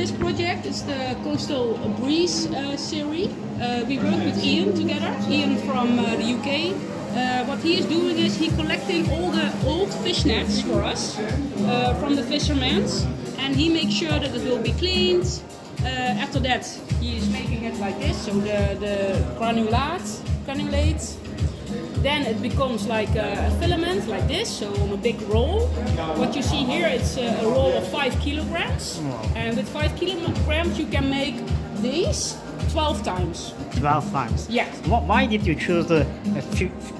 This project is the Coastal Breeze uh, series. Uh, we work with Ian together, Ian from uh, the UK. Uh, what he is doing is he collecting all the old fish nets for us uh, from the fishermen and he makes sure that it will be cleaned. Uh, after that he is making it like this, so the, the granulate, granulate then it becomes like a filament like this, so on a big roll. What you see here, it's a roll of five kilograms. And with five kilograms, you can make these 12 times. 12 times? Yes. Why did you choose the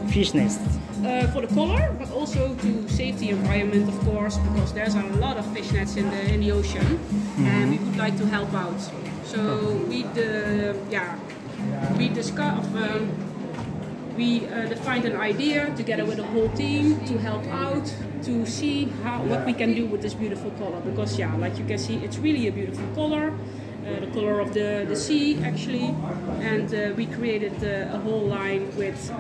fish nest? Uh, for the color, but also to save the environment, of course, because there's a lot of fish nets in the in the ocean, mm -hmm. and we would like to help out. So we, uh, yeah, we discussed. Um, we uh, defined an idea together with the whole team to help out to see how what we can do with this beautiful color. Because yeah like you can see it's really a beautiful color uh, the color of the, the sea actually. And uh, we created uh, a whole line with uh,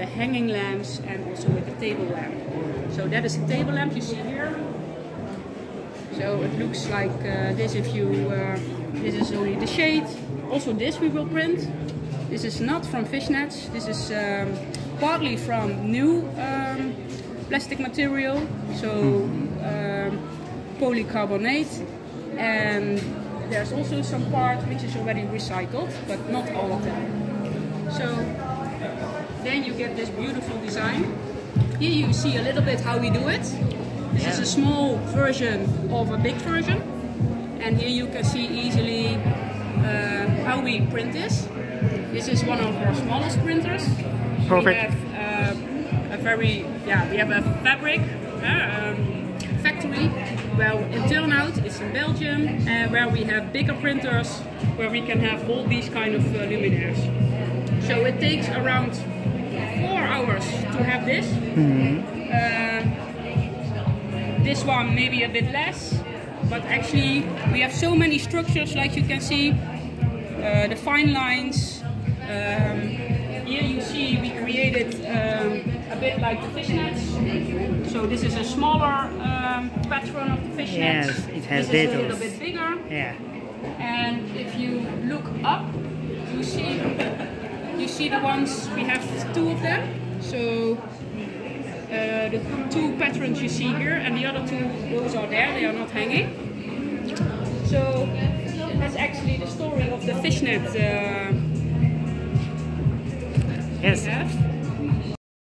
the hanging lamps and also with the table lamp. So that is the table lamp you see here. So it looks like uh, this if you this is only the shade. Also this we will print this is not from fishnets. This is um, partly from new um, plastic material, so um, polycarbonate. And there's also some part which is already recycled, but not all of them. So then you get this beautiful design. Here you see a little bit how we do it. This yeah. is a small version of a big version. And here you can see easily uh, how we print this. This is one of our smallest printers. Perfect. We have uh, a very, yeah, we have a fabric uh, um, factory. Well, in Turnhout, it's in Belgium, uh, where we have bigger printers, where we can have all these kind of uh, luminaires. So it takes around four hours to have this. Mm -hmm. this one maybe a bit less, but actually we have so many structures like you can see. Uh, the fine lines, um, here you see we created um, a bit like the fishnets. So this is a smaller um, pattern of the fishnets. Yes, it has this is a little bit bigger. Yeah. And if you look up, you see you see the ones we have two of them. So uh, the two patterns you see here, and the other two those are there. They are not hanging. So that's actually the story of the fishnet. Uh, Yes.